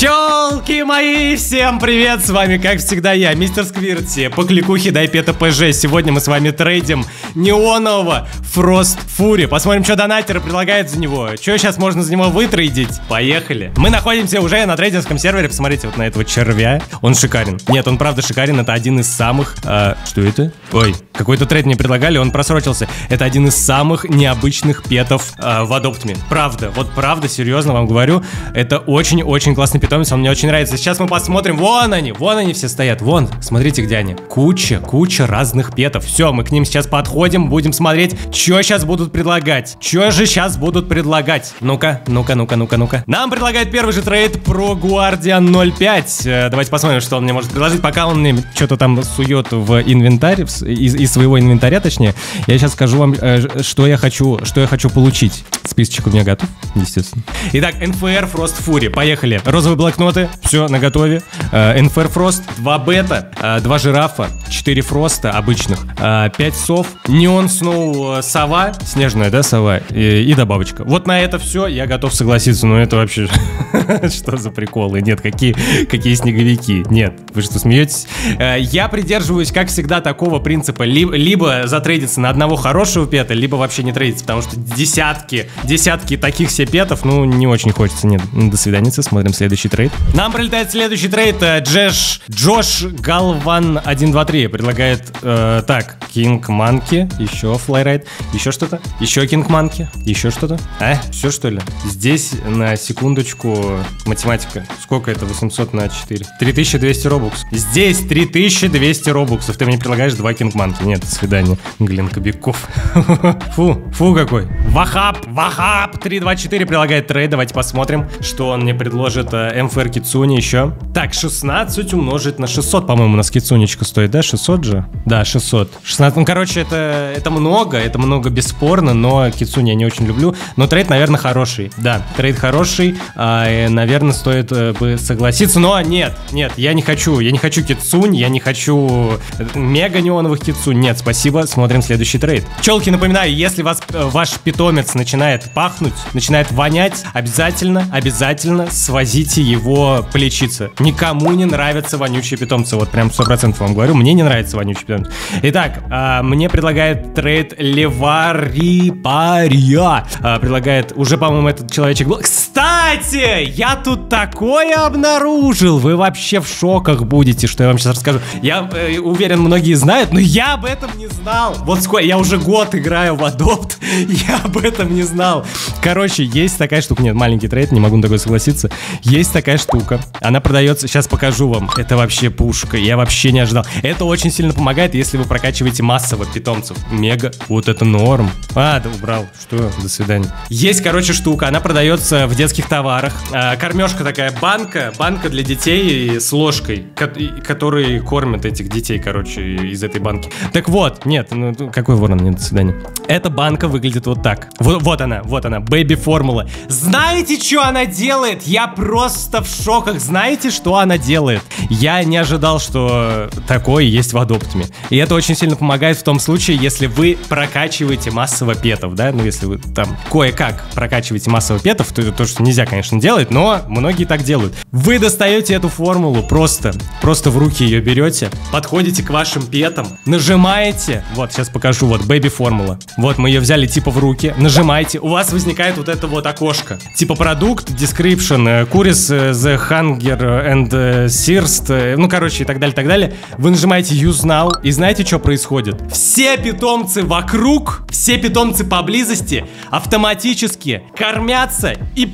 勝 Челки мои, всем привет, с вами как всегда я, мистер Сквирти, по кликухе Дайпета ПЖ. Сегодня мы с вами трейдим неонового Фрост Фури. Посмотрим, что донатеры предлагают за него, что сейчас можно за него вытрейдить. Поехали. Мы находимся уже на трейдерском сервере, посмотрите вот на этого червя. Он шикарен. Нет, он правда шикарен, это один из самых... а, что это? Ой, какой-то трейд мне предлагали, он просрочился. Это один из самых необычных петов а, в Адоптме. Правда, вот правда, серьезно вам говорю, это очень-очень классный питомец, он мне очень нравится. Сейчас мы посмотрим, вон они, вон они все стоят, вон, смотрите, где они. Куча, куча разных петов. Все, мы к ним сейчас подходим, будем смотреть, что сейчас будут предлагать. Что же сейчас будут предлагать? Ну-ка, ну-ка, ну-ка, ну-ка, ну-ка. Нам предлагает первый же трейд про Guardian 05. Э, Давайте посмотрим, что он мне может предложить, пока он мне что-то там сует в инвентарь, в из, из своего инвентаря, точнее. Я сейчас скажу вам, э, что я хочу, что я хочу получить. Списочек у меня готов, естественно. Итак, NFR Frost Fury. Поехали. Розовые блокноты, все на готове. Э, NFR Frost, 2 бета, 2 жирафа, 4 фроста обычных, 5 сов, neon snow э, сова, снежная, да, сова, и, и добавочка. Вот на это все я готов согласиться, но это вообще что за приколы? Нет, какие, какие снеговики? Нет, вы что, смеетесь? Э, Я придерживаюсь, как всегда, такого принципа. Ли- Либо затрейдиться на одного хорошего пета, либо вообще не трейдиться, потому что десятки, десятки таких себе петов, ну, не очень хочется. Нет, до свидания, смотрим следующий трейд. Нам прилетает следующий трейд. э, Джеш, Джош Галван 123 предлагает, э, так, King Monkey, еще fly ride, еще что-то, еще King Monkey, еще что-то. А, все что ли? Здесь на секундочку математика. Сколько это 800 на 4? 3200 робукс. Здесь 3200 робуксов. Ты мне предлагаешь два King Monkey. Нет, до свидания. Глен Кобяков. Фу, фу какой. Вахап, Вахап 324 предлагает трейд. Давайте посмотрим, что он мне предложит. Э, MFR Кицуни еще. Так, 16 умножить на 600, по-моему, у нас Кицунечка стоит, да? 600 же? Да, 600. 16, ну, короче, это, это много, это много бесспорно, но Кицуни я не очень люблю. Но трейд, наверное, хороший. Да, трейд хороший. а, наверное, стоит э, бы согласиться. Но нет, нет, я не хочу. Я не хочу Кицунь, я не хочу э, мега неоновых Кицунь. Нет, спасибо. Смотрим следующий трейд. Челики, напоминаю, если вас, э, ваш питомец начинает пахнуть, начинает вонять, обязательно, обязательно свозите его полечиться. Никому не нравятся вонючие питомцы. Вот прям 100% вам говорю, мне не нравится вонючий питомец. Итак, а, мне предлагает трейд Левари Пария. А, предлагает, уже, по-моему, этот человечек был. Кстати, я тут такое обнаружил. Вы вообще в шоках будете, что я вам сейчас расскажу. Я э, уверен, многие знают, но я об этом не знал. Вот сколько, я уже год играю в Adopt, я об этом не знал. Короче, есть такая штука, нет, маленький трейд, не могу на такой согласиться. Есть такая штука, она продается, сейчас покажу вам. Это вообще пушка, я вообще не ожидал. Это очень сильно помогает, если вы прокачиваете массово питомцев. Мега, вот это норм. А, да убрал, что, до свидания. Есть, короче, штука, она продается в детских товарах. А, кормежка такая, банка, банка для детей с ложкой, которые кормят этих детей, короче, из этой банки. Так вот, нет, ну какой ворон, нет, до свидания. Эта банка выглядит вот так. Вот, вот она, вот она, бэби формула. Знаете, что она делает? Я просто в шоках. Знаете, что она делает? Я не ожидал, что такое есть в Адоптме. И это очень сильно помогает в том случае, если вы прокачиваете массово петов, да? Ну, если вы там кое-как прокачиваете массово петов, то это то, что нельзя, конечно, делать, но многие так делают. Вы достаете эту формулу просто, просто в руки ее берете, подходите к вашим петам, нажимаете, вот, сейчас покажу, вот, бэби формула. Вот, мы ее взяли типа в руки, нажимаете, у вас возникает вот это вот окошко. Типа продукт, description, э, Курис, э, the hunger and thirst, э, ну, короче, и так далее, так далее. Вы нажимаете use now, и знаете, что происходит? Все питомцы вокруг, все питомцы поблизости автоматически кормятся и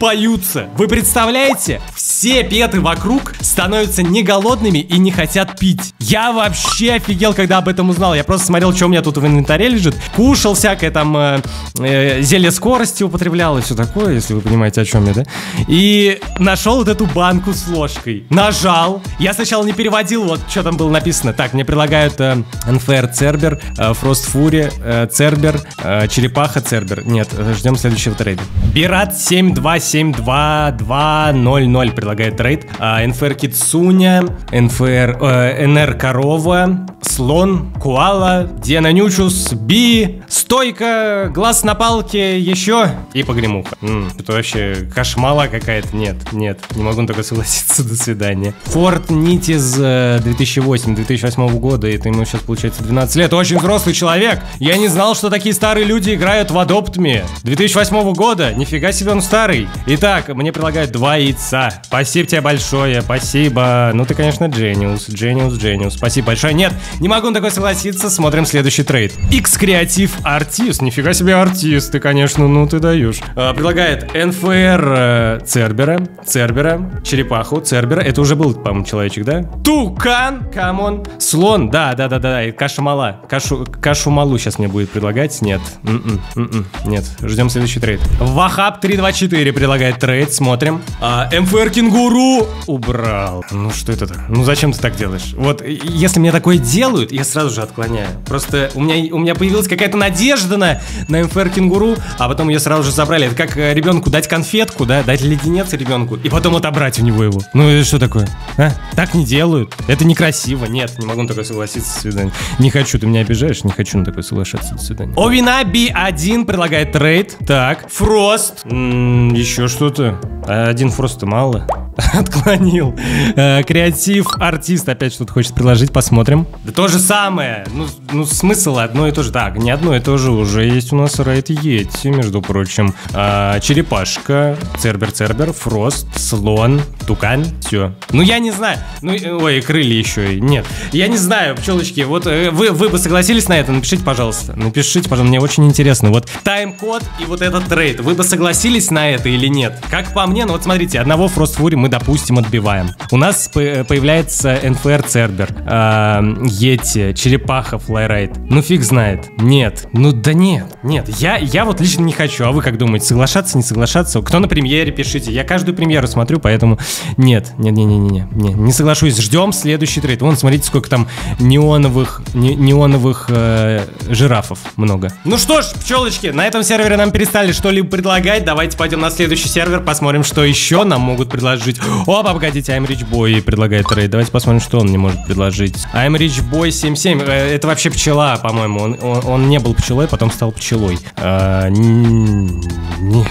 поются. Вы представляете? Все петы вокруг становятся не голодными и не хотят пить. Я вообще офигел, когда об этом узнал. Я просто смотрел, что у меня тут в инвентаре лежит. Кушал всякое там э, э, зелье скорости употреблял и все такое, если вы понимаете, о чем я, да? И нашел вот эту банку с ложкой. Нажал. Я сначала не переводил, вот что там было написано. Так, мне предлагают э, NFR Цербер, э, Frost э, Цербер, э, Черепаха Цербер. Нет, ждем следующего трейда. Бират 7272 2200 предлагает трейд. А, NFR Кицуня, NFR, э, NR Корова, Слон, Коала, Диана Нючус, Би, Стойка, Глаз на палке, еще и Погремуха. М, это вообще каша мала какая-то. Нет, нет, не могу на такое согласиться. До свидания. Форт Нитиз 2008-2008 года, это ему сейчас получается 12 лет. Очень взрослый человек. Я не знал, что такие старые люди играют в Adopt Me. 2008 года. Нифига себе он старый. Итак, мне предлагают два яйца. Спасибо тебе большое, спасибо. Ну ты, конечно, Genius, Genius, Genius. Спасибо большое. Нет, не могу на такое согласиться. Смотрим следующий трейд. X Creative Artist. Нифига себе артист, ты, конечно, ну ты даешь. А, предлагает NFR э, Цербера, Цербера, Черепаху, Цербера. Это уже был, по-моему, человечек, да? Тукан, come on. Слон, да, да, да, да, да. И Каша мала. Кашу, кашу малу сейчас мне будет предлагать. Нет. М-м, м-м. Нет. Ждем следующий трейд. Вахаб 324 предлагает трейд. Смотрим. А, MFR Кенгуру убрал. Ну что это? так? Ну зачем ты так делаешь? Вот если мне такое делают, я сразу же отклоняю. Просто у меня, у меня появилась какая-то надежда на, на МФР Кенгуру, а потом ее сразу же забрали. Это как э, ребенку дать конфетку, да, дать леденец ребенку, и потом отобрать у него его. Ну это что такое? А? Так не делают. Это некрасиво. Нет, не могу на такое согласиться. До свидания. Не хочу, ты меня обижаешь, не хочу на такое соглашаться. До свидания. Овина B1 предлагает трейд. Так, Фрост. М, еще что-то. А Один Фрост мало. Отклонил. Э, Creative Artist опять что-то хочет предложить, посмотрим. Да то же самое. Ну, ну смысл одно и то же. Так, не одно и то же уже есть у нас Ride Йети, между прочим. А, черепашка, Цербер Цербер, Frost, Слон, Тукан. Все. Ну я не знаю. Ну, э, ой, крылья еще. и- Нет. Я не знаю, пчелочки. Вот э, вы, вы бы согласились на это? Напишите, пожалуйста. Напишите, пожалуйста. Мне очень интересно. Вот тайм-код и вот этот трейд. Вы бы согласились на это или нет? Как по мне, ну вот смотрите, одного Fury мы, допустим, отбиваем. У нас по- появляется NFR Цербер, Йети, Черепаха, Fly Ride. Ну фиг знает. Нет. Ну да нет. Нет. Я, я вот лично не хочу. А вы как думаете, соглашаться, не соглашаться? Кто на премьере, пишите. Я каждую премьеру смотрю, поэтому нет. Нет, не, не, не, не, не, не соглашусь. Ждем следующий трейд. Вон, смотрите, сколько там неоновых, не- неоновых э, жирафов много. Ну что ж, пчелочки, на этом сервере нам перестали что-либо предлагать. Давайте пойдем на следующий сервер, посмотрим, что еще нам могут предложить. Опа, погодите, I'm Rich Boy предлагает трейд. Давайте посмотрим, что он мне может предложить. I'm Rich Boy 77. Э, Это вообще пчела, по-моему. Он, он- он не был пчелой, потом стал пчелой. А, нет,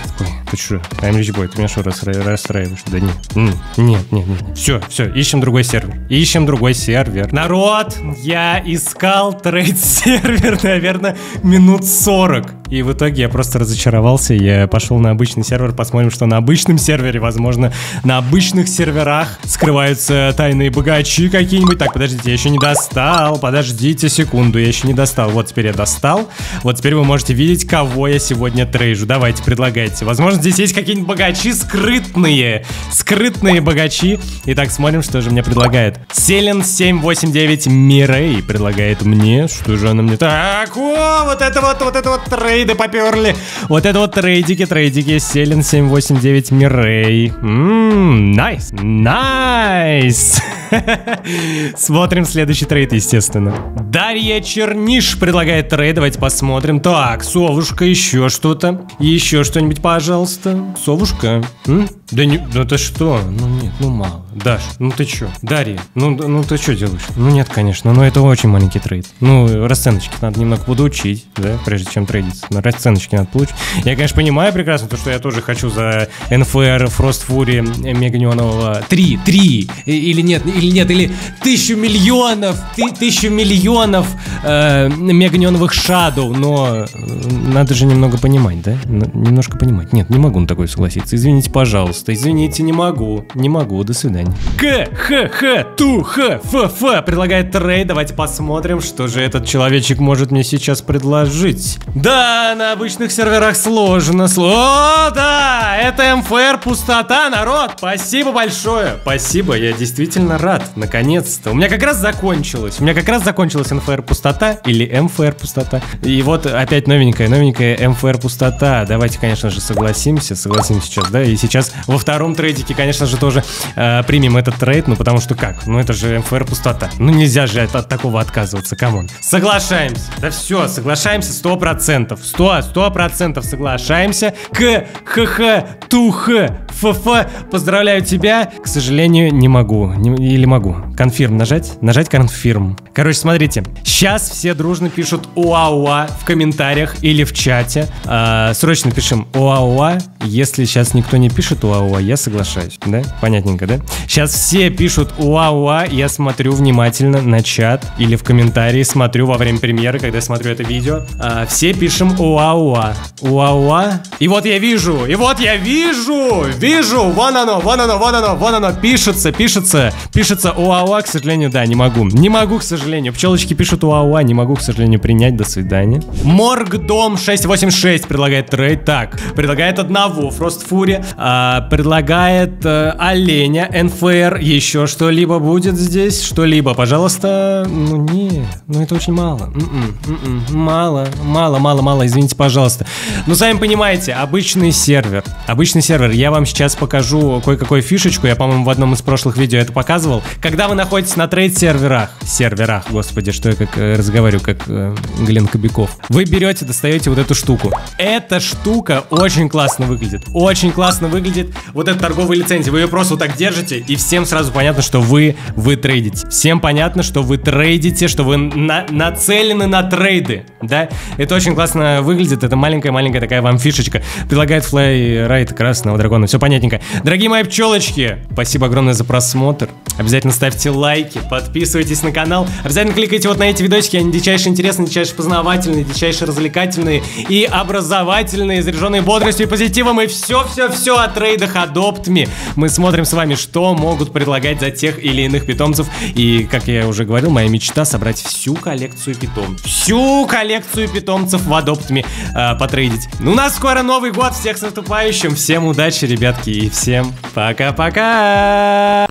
ты что? I'm Rich Boy, ты меня что, расстра- расстраиваешь? Да нет. Нет, нет, нет. Все, все, ищем другой сервер. Ищем другой сервер. Народ, я искал трейд-сервер, наверное, минут 40. И в итоге я просто разочаровался. Я пошел на обычный сервер, посмотрим, что на обычном сервере, возможно, на обычных серверах скрываются тайные богачи какие-нибудь. Так, подождите, я еще не достал. Подождите секунду, я еще не достал. Вот теперь я достал. Вот теперь вы можете видеть, кого я сегодня трейжу. Давайте, предлагайте. Возможно, здесь есть какие-нибудь богачи скрытные. Скрытные богачи. Итак, смотрим, что же мне предлагает. Селен 789 Мирей предлагает мне. Что же она мне... Так, о, вот это вот, вот это вот трейды поперли. Вот это вот трейдики, трейдики. Селен 789 Мирей. Ммм, nice. Nice. Смотрим следующий трейд, естественно. Дарья Черниш предлагает трейд. Давайте посмотрим. Так, совушка, еще что-то. Еще что-нибудь, пожалуйста. Совушка. М? Да не, да ты что? Ну нет, ну мало. Даш, ну ты чё? Дарья, ну, ну ты что делаешь? Ну нет, конечно, но это очень маленький трейд. Ну, расценочки надо немного подучить, да, прежде чем трейдиться. На расценочки надо получить. Я, конечно, понимаю прекрасно, то, что я тоже хочу за НФР, Фрост Фури, Мега Неонового 3, 3, или нет, или нет, или тысячу миллионов, ты, тысячу миллионов э, Мега Неоновых Шадоу, но э, надо же немного понимать, да? Немножко понимать. Нет, не могу на такое согласиться. Извините, пожалуйста. Извините, не могу. Не могу. До свидания. К, Х, Х, Ту, Х, Ф, Ф предлагает трейд. Давайте посмотрим, что же этот человечек может мне сейчас предложить. Да, на обычных серверах сложно. Сло... О, да, это МФР пустота, народ. Спасибо большое. Спасибо, я действительно рад. Наконец-то. У меня как раз закончилось. У меня как раз закончилась МФР пустота или MFR пустота. И вот опять новенькая, новенькая MFR пустота. Давайте, конечно же, согласимся. Согласимся сейчас, да? И сейчас Во втором трейдике, конечно же, тоже э, примем этот трейд, ну потому что как? Ну это же MFR пустота. Ну нельзя же от, от такого отказываться, come on. Соглашаемся. Да все, соглашаемся сто процентов. Сто, сто процентов соглашаемся. К, х, х, ту, х, ф, ф. Поздравляю тебя. К сожалению, не могу. Не, или могу. Confirm нажать? Нажать confirm. Короче, смотрите. Сейчас все дружно пишут уа-уа в комментариях или в чате. Э, срочно пишем уа-уа. Если сейчас никто не пишет уа-уа, я соглашаюсь. Да? Понятненько, да? Сейчас все пишут уа-уа. Я смотрю внимательно на чат или в комментарии. Смотрю во время премьеры, когда смотрю это видео. Э, все пишем уа-уа. Уа-уа. И вот я вижу. И вот я вижу. Вижу. Вон оно, вон оно, вон оно, вон оно. Пишется, пишется. Пишется уа-уа. К сожалению, да, не могу. Не могу, к сожалению. Пчелочки пишут уа-уа. Не могу, к сожалению, принять. До свидания. Моргдом 686 предлагает трейд. Так, предлагает одного. Фрост Фури. А, предлагает э, оленя. НФР. Еще что-либо будет здесь? Что-либо, пожалуйста. Ну, не. Ну, это очень мало. М-м, м-м. Мало, мало, мало, мало. Извините, пожалуйста. Ну, сами понимаете, обычный сервер. Обычный сервер. Я вам сейчас покажу кое-какую фишечку. Я, по-моему, в одном из прошлых видео это показывал. Когда вы находитесь на трейд-серверах, серверах, господи, что я как э, разговариваю, как э, Глен Кобяков, вы берете, достаете вот эту штуку. Эта штука очень классно выглядит. Очень классно выглядит. Вот эта торговая лицензия. Вы ее просто вот так держите, и всем сразу понятно, что вы, вы трейдите. Всем понятно, что вы трейдите, что вы на, нацелены на трейды, да? Это очень классно выглядит. Это маленькая-маленькая такая вам фишечка. Предлагает Fly Ride красного дракона. Все понятненько. Дорогие мои пчелочки, спасибо огромное за просмотр. Обязательно ставьте лайки, подписывайтесь на канал. Обязательно кликайте вот на эти видосики. Они дичайше интересные, дичайше познавательные, дичайше развлекательные и образовательные, заряженные бодростью и позитивом. И все-все-все о трейдах адоптми. Мы смотрим с вами, что могут предлагать за тех или иных питомцев. И, как я уже говорил, моя мечта собрать всю коллекцию питомцев. Всю коллекцию питомцев в адоптме э, потрейдить. Ну, у нас скоро Новый год. Всех с наступающим. Всем удачи, ребятки. И всем пока-пока.